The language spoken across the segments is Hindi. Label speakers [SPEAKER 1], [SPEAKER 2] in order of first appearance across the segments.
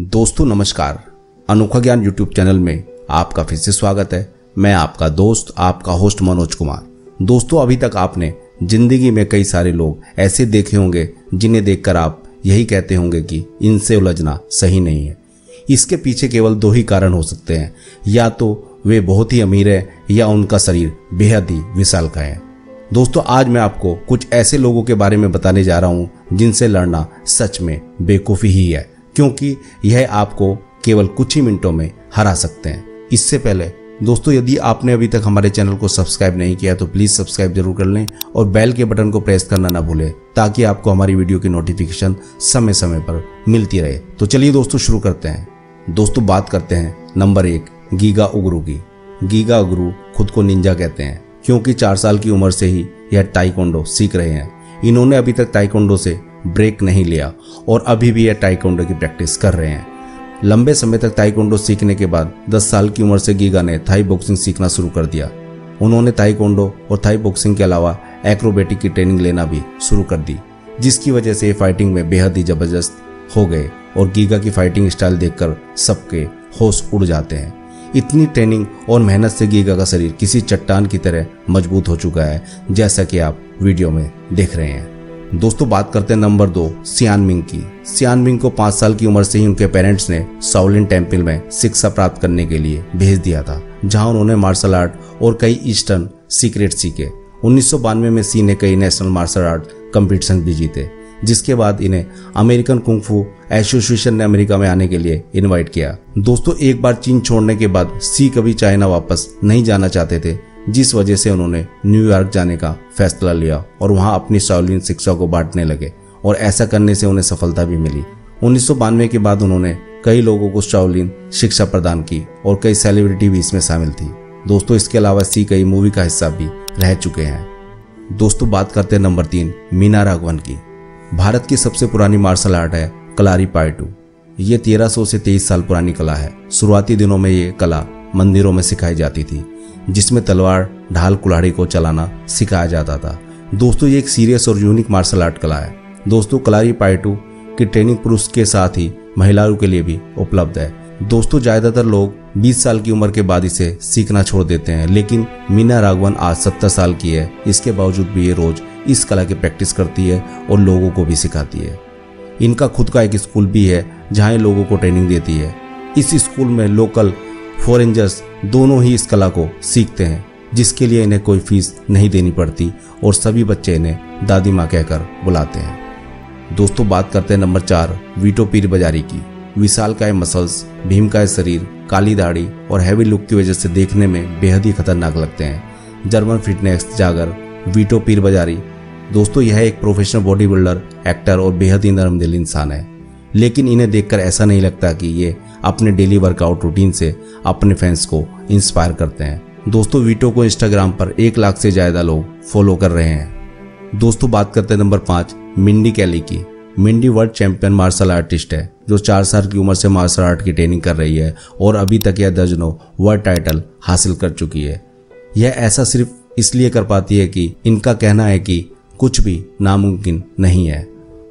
[SPEAKER 1] दोस्तों, नमस्कार। अनोखा ज्ञान यूट्यूब चैनल में आपका फिर से स्वागत है। मैं आपका दोस्त, आपका होस्ट मनोज कुमार। दोस्तों, अभी तक आपने ज़िंदगी में कई सारे लोग ऐसे देखे होंगे जिन्हें देखकर आप यही कहते होंगे कि इनसे उलझना सही नहीं है। इसके पीछे केवल दो ही कारण हो सकते हैं। या तो वे बहुत ही अमीर है, या उनका शरीर बेहद ही विशाल का है। दोस्तों, आज मैं आपको कुछ ऐसे लोगों के बारे में बताने जा रहा हूँ जिनसे लड़ना सच में बेकूफी ही है। क्योंकि यह आपको केवल कुछ ही मिनटों में हरा सकते हैं। इससे पहले, दोस्तों, यदि आपने अभी तक हमारे चैनल को सब्सक्राइब नहीं किया तो प्लीज़ सब्सक्राइब ज़रूर कर लें और बेल के बटन को प्रेस करना ना भूलें, ताकि आपको हमारी वीडियो की नोटिफिकेशन समय समय पर मिलती रहे। तो चलिए, दोस्तों, शुरू करते हैं। दोस्तों, बात करते हैं नंबर एक, गीगा उगरू की। गीगा उगरू खुद को निंजा कहते हैं, क्योंकि चार साल की उम्र से ही यह टाइकोंडो सीख रहे हैं। इन्होंने अभी तक टाइकोंडो से ब्रेक नहीं लिया और अभी भी यह टाइकोंडो की प्रैक्टिस कर रहे हैं। लंबे समय तक ताइकोंडो सीखने के बाद 10 साल की उम्र से गीगा ने थाई बॉक्सिंग सीखना शुरू कर दिया। उन्होंने ताइकोंडो और थाई बॉक्सिंग के अलावा एक्रोबेटिक की ट्रेनिंग लेना भी शुरू कर दी, जिसकी वजह से फाइटिंग में बेहद ही ज़बरदस्त हो गए और गीगा की फाइटिंग स्टाइल देखकर सबके होश उड़ जाते हैं। इतनी ट्रेनिंग और मेहनत से गीगा का शरीर किसी चट्टान की तरह मज़बूत हो चुका है, जैसा कि आप वीडियो में देख रहे हैं। दोस्तों, बात करते हैं नंबर दो सियान मिंग की। सियान मिंग को पाँच साल की उम्र से ही उनके पेरेंट्स ने साउलिन टेंपल में शिक्षा प्राप्त करने के लिए भेज दिया था, जहाँ उन्होंने मार्शल आर्ट और कई ईस्टर्न सीक्रेट सीखे। उन्नीस सौ बानवे में सी ने कई नेशनल मार्शल आर्ट कम्पिटिशन भी जीते, जिसके बाद इन्हें अमेरिकन कुंफू एसोसिएशन ने अमेरिका में आने के लिए इनवाइट किया। दोस्तों, एक बार चीन छोड़ने के बाद सी कभी चाइना वापस नहीं जाना चाहते थे जिस वजह से उन्होंने न्यूयॉर्क जाने का फैसला लिया और वहाँ अपनी शाओलिन शिक्षा को बांटने लगे और ऐसा करने से उन्हें सफलता भी मिली। उन्नीस सौ बानवे के बाद उन्होंने कई लोगों को शाओलिन शिक्षा प्रदान की और कई सेलिब्रिटी भी इसमें शामिल थी। दोस्तों, इसके अलावा सी कई मूवी का हिस्सा भी रह चुके हैं। दोस्तों, बात करते हैं नंबर तीन, मीना राघवन की। भारत की सबसे पुरानी मार्शल आर्ट है कलारी पायटू ये 1300 से 23 साल पुरानी कला है। शुरुआती दिनों में ये कला मंदिरों में सिखाई जाती थी, जिसमें तलवार, ढाल कुल्हाड़ी को चलाना सिखाया जाता था। दोस्तों, ये एक सीरियस और यूनिक मार्शल आर्ट कला है। दोस्तों, कलारी पायटू की ट्रेनिंग पुरुष के साथ ही महिलाओं के लिए भी उपलब्ध है। दोस्तों, ज़्यादातर लोग 20 साल की उम्र के बाद इसे सीखना छोड़ देते हैं, लेकिन मीना राघवन आज सत्तर साल की है। इसके बावजूद भी ये रोज इस कला की प्रैक्टिस करती है और लोगों को भी सिखाती है। इनका खुद का एक स्कूल भी है, जहाँ ये लोगों को ट्रेनिंग देती है। इस स्कूल में लोकल फॉरेंजर्स दोनों ही इस कला को सीखते हैं, जिसके लिए इन्हें कोई फ़ीस नहीं देनी पड़ती और सभी बच्चे इन्हें दादी माँ कहकर बुलाते हैं। दोस्तों, बात करते हैं नंबर चार, वीटो पीर बाजारी की। विशाल का मसल्स, भीम का शरीर, काली दाढ़ी और हैवी लुक की वजह से देखने में बेहद ही खतरनाक लगते हैं। जर्मन फिटनेस जागर, वीटो पीर बाजारी। दोस्तों, यह एक प्रोफेशनल बॉडी बिल्डर एक्टर और बेहद ही नरम दिल इंसान है। लेकिन इन्हें देखकर ऐसा नहीं लगता कि ये अपने डेली वर्कआउट रूटीन से अपने फैंस को इंस्पायर करते हैं। दोस्तों, वीटो को इंस्टाग्राम पर एक लाख से ज़्यादा लोग फॉलो कर रहे हैं। दोस्तों, बात करते हैं नंबर पाँच, मिंडी कैली की। Mindy world champion martial artist है, जो चार साल की उम्र से मार्शल आर्ट की ट्रेनिंग कर रही है और अभी तक यह दर्जनों वर्ल्ड टाइटल हासिल कर चुकी है। यह ऐसा सिर्फ़ इसलिए कर पाती है कि इनका कहना है कि कुछ भी नामुमकिन नहीं है।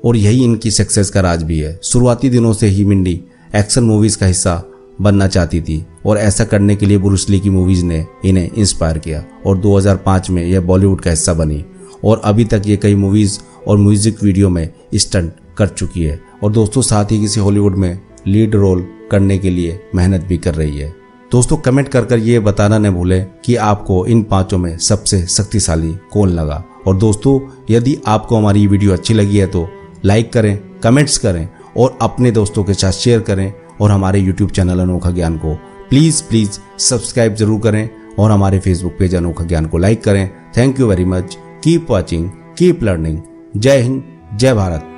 [SPEAKER 1] और यही इनकी सक्सेस का राज भी है। शुरुआती दिनों से ही मिंडी एक्शन मूवीज़ का हिस्सा बनना चाहती थी और ऐसा करने के लिए ब्रूसली की मूवीज़ ने इन्हें इंस्पायर किया और 2005 में यह बॉलीवुड का हिस्सा बनी और अभी तक ये कई मूवीज़ और म्यूज़िक वीडियो में स्टंट कर चुकी है और दोस्तों साथ ही किसी हॉलीवुड में लीड रोल करने के लिए मेहनत भी कर रही है। दोस्तों कमेंट कर कर ये बताना न भूलें कि आपको इन पाँचों में सबसे शक्तिशाली कौन लगा। और दोस्तों यदि आपको हमारी वीडियो अच्छी लगी है तो लाइक करें, कमेंट्स करें और अपने दोस्तों के साथ शेयर करें और हमारे यूट्यूब चैनल अनोखा ज्ञान को प्लीज़ प्लीज़ सब्सक्राइब ज़रूर करें और हमारे फेसबुक पेज अनोखा ज्ञान को लाइक करें। Thank you very much keep watching keep learning जय हिंद, जय भारत।